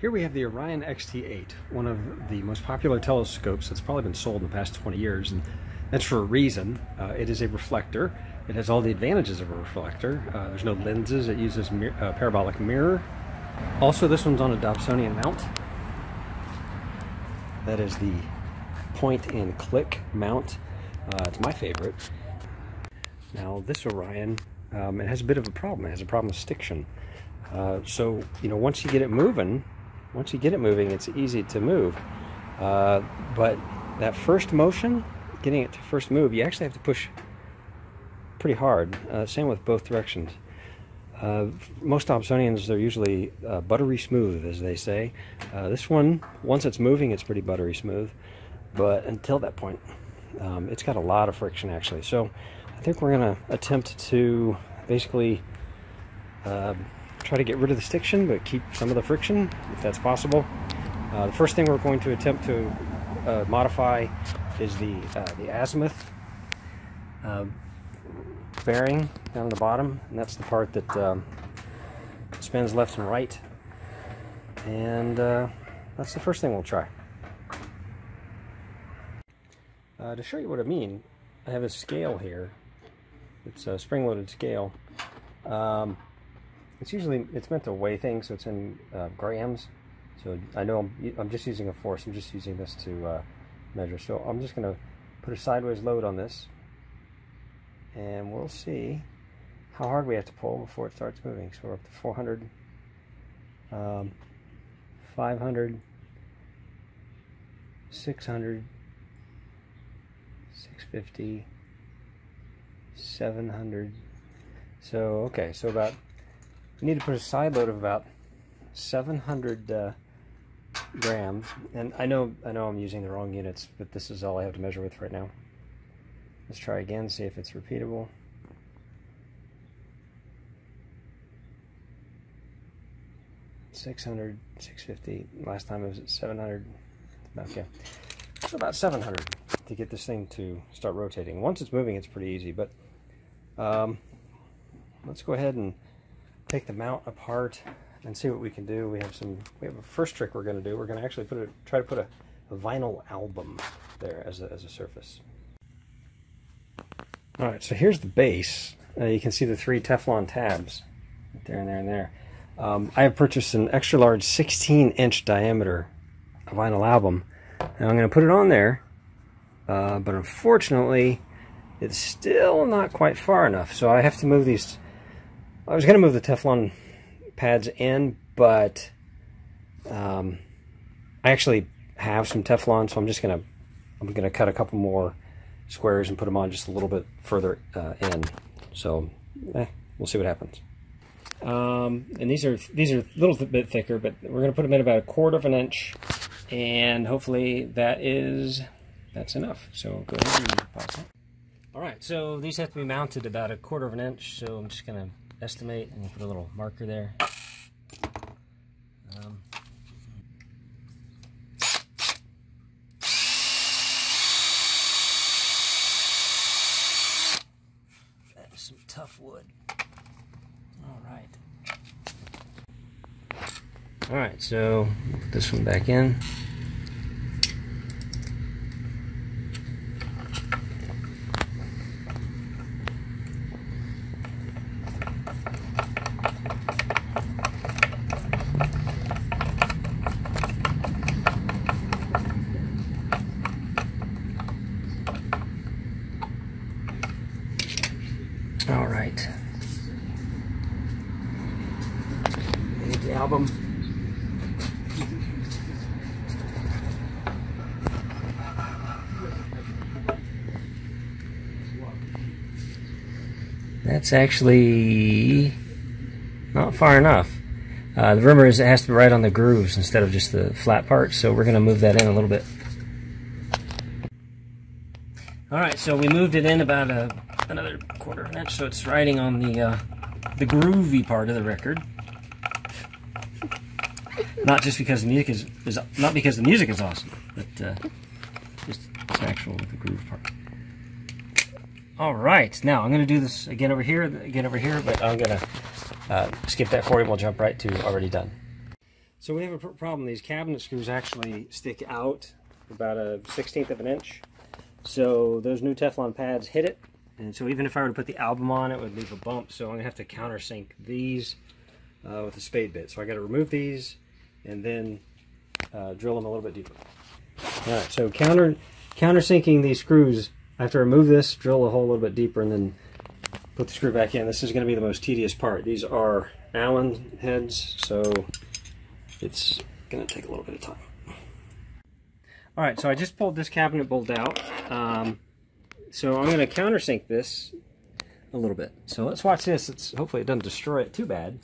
Here we have the Orion XT8, one of the most popular telescopes that's probably been sold in the past 20 years, and that's for a reason. Uh, it is a reflector. It has all the advantages of a reflector. Uh, there's no lenses. It uses mir uh, parabolic mirror. Also, this one's on a Dobsonian mount. That is the point and click mount. Uh, it's my favorite. Now, this Orion, um, it has a bit of a problem. It has a problem with stiction. Uh, so, you know, once you get it moving, once you get it moving, it's easy to move. Uh, but that first motion, getting it to first move, you actually have to push pretty hard. Uh, same with both directions. Uh, most Dobsonians, they're usually uh, buttery smooth, as they say. Uh, this one, once it's moving, it's pretty buttery smooth. But until that point, um, it's got a lot of friction, actually. So I think we're going to attempt to basically uh, try to get rid of the stiction, but keep some of the friction, if that's possible. Uh, the first thing we're going to attempt to uh, modify is the, the azimuth bearing down at the bottom, and that's the part that um, spins left and right. And uh, that's the first thing we'll try. Uh, to show you what I mean, I have a scale here. It's a spring-loaded scale. Um, it's usually it's meant to weigh things, so it's in uh, grams. So I know I'm, I'm just using a force. I'm just using this to uh, measure. So I'm just going to put a sideways load on this and we'll see how hard we have to pull before it starts moving. So we're up to 400, um, 500, 600, 650, 700. So, okay, so about, need to put a side load of about 700 uh, grams. And I know, I know I'm using the wrong units, but this is all I have to measure with right now. Let's try again, see if it's repeatable. Six hundred, six fifty. Last time it was at seven hundred. Okay, so about seven hundred to get this thing to start rotating. Once it's moving, it's pretty easy. But um, let's go ahead and take the mount apart and see what we can do. We have some. We have a first trick we're going to do. We're going to actually put a try to put a, a vinyl album there as a, as a surface. All right, so here's the base. Uh, you can see the three Teflon tabs right there and there and there. Um, I have purchased an extra large 16 inch diameter vinyl album. Now I'm going to put it on there, uh, but unfortunately it's still not quite far enough. So I have to move these. I was going to move the Teflon pads in, but um, I actually have some Teflon, so I'm just going to I'm going to cut a couple more squares and put them on just a little bit further uh, in. So eh, we'll see what happens. Um, and these are these are a little bit thicker, but we're going to put them in about a quarter of an inch, and hopefully that is that's enough. So go ahead and pause it. All right, so these have to be mounted about a quarter of an inch. So I'm just going to estimate and put a little marker there. Um, that is some tough wood. All right. All right, so put this one back in. All right. The album. That's actually not far enough. Uh, the rumor is it has to be right on the grooves instead of just the flat part, so we're going to move that in a little bit. All right, so we moved it in about a another quarter of an inch, so it's riding on the uh, the groovy part of the record. Not just because the music is, is not because the music is awesome, but uh, just it's actual the groove part. All right, now I'm going to do this again over here, again over here, but I'm going to uh, skip that for you. We'll jump right to already done. So we have a problem. These cabinet screws actually stick out about a 16th of an inch. So those new Teflon pads hit it. And so even if I were to put the album on, it would leave a bump. So I'm gonna have to countersink these uh, with a spade bit. So I gotta remove these and then uh, drill them a little bit deeper. All right, so counter countersinking these screws, I have to remove this, drill a hole a little bit deeper, and then put the screw back in. This is gonna be the most tedious part. These are Allen heads, so it's to take a little bit of time. All right, so I just pulled this cabinet bolt out. Um, so I'm going to countersink this a little bit. So let's watch this. It's Hopefully it doesn't destroy it too bad.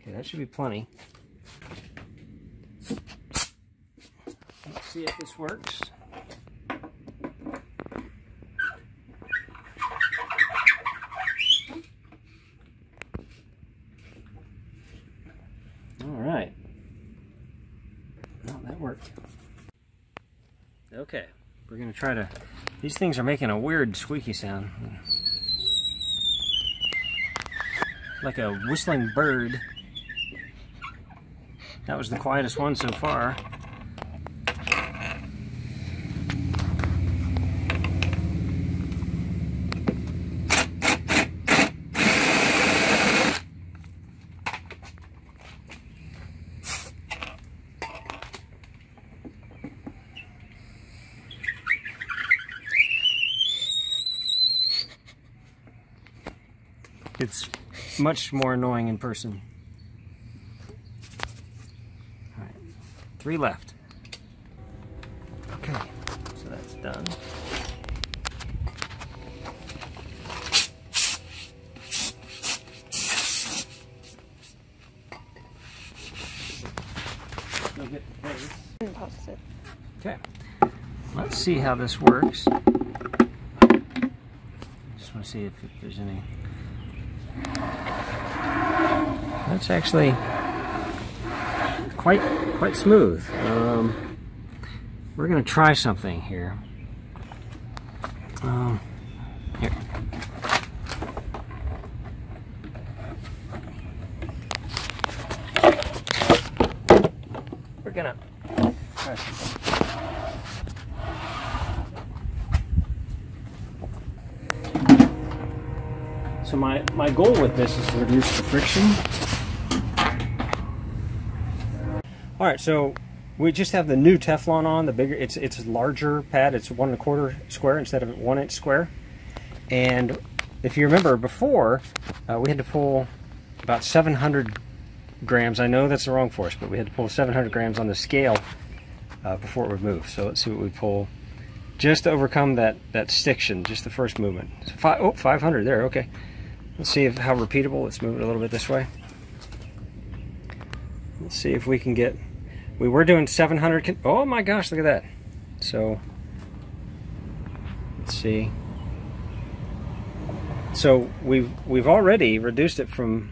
Okay, that should be plenty. Let's see if this works. Okay, try to, these things are making a weird squeaky sound. Like a whistling bird. That was the quietest one so far. It's much more annoying in person. All right, three left. Okay, so that's done. Okay, let's see how this works. Just want to see if, if there's any that's actually quite quite smooth. Um, we're gonna try something here. Um, here. We're gonna try something. So my, my goal with this is to reduce the friction. All right, so we just have the new Teflon on, the bigger, it's it's a larger pad, it's one and a quarter square instead of one inch square. And if you remember before, uh, we had to pull about 700 grams. I know that's the wrong force, but we had to pull 700 grams on the scale uh, before it would move. So let's see what we pull just to overcome that, that stiction, just the first movement. So five, oh, 500 there, okay. Let's see if, how repeatable. Let's move it a little bit this way. Let's see if we can get, we were doing 700, oh my gosh, look at that. So, let's see. So we've, we've already reduced it from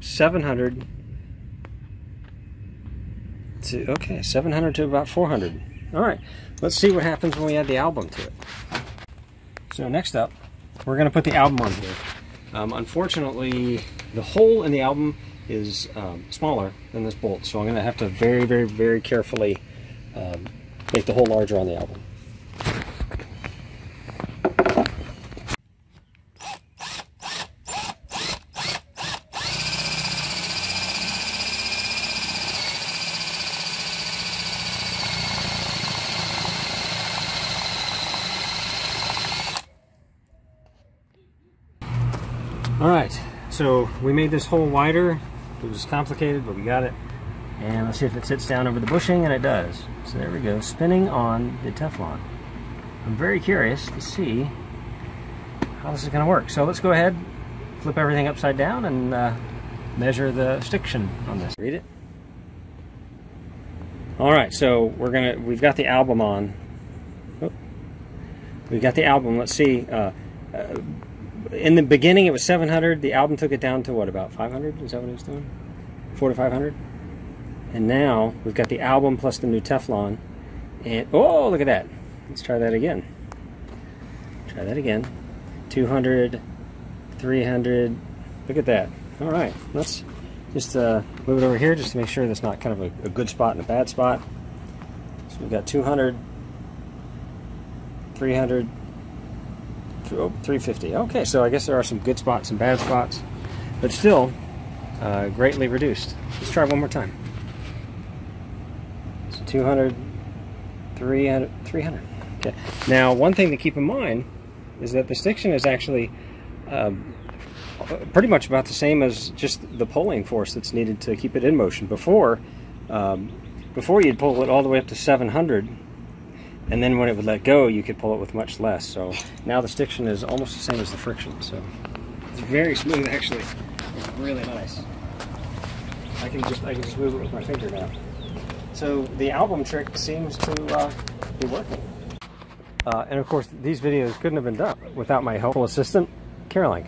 700 to, okay, 700 to about 400. All right, let's see what happens when we add the album to it. So next up, we're gonna put the album on here. Um, unfortunately, the hole in the album is um, smaller than this bolt, so I'm going to have to very, very, very carefully um, make the hole larger on the album. All right, so we made this hole wider. It was complicated, but we got it. And let's see if it sits down over the bushing, and it does. So there we go, spinning on the Teflon. I'm very curious to see how this is gonna work. So let's go ahead, flip everything upside down, and uh, measure the stiction on this. Read it. All right, so we're gonna, we've got the album on. Oh. We've got the album, let's see. Uh, uh, in the beginning it was 700 the album took it down to what about 500 is that what it was doing? 4 to 500 and now we've got the album plus the new Teflon. And oh look at that. Let's try that again. Try that again. 200 300 Look at that. All right, let's just uh, move it over here just to make sure that's not kind of a, a good spot and a bad spot. So we've got 200, 300, 350. Okay, so I guess there are some good spots and bad spots, but still uh, greatly reduced. Let's try one more time. So 200, 300, 300. Okay. Now, one thing to keep in mind is that the stiction is actually um, pretty much about the same as just the pulling force that's needed to keep it in motion. Before, um, before you'd pull it all the way up to 700, and then when it would let go, you could pull it with much less. So now the stiction is almost the same as the friction. So it's very smooth, actually. It's really nice. I can just I can just move it with my finger now. So the album trick seems to uh, be working. Uh, and of course, these videos couldn't have been done without my helpful assistant, Caroline.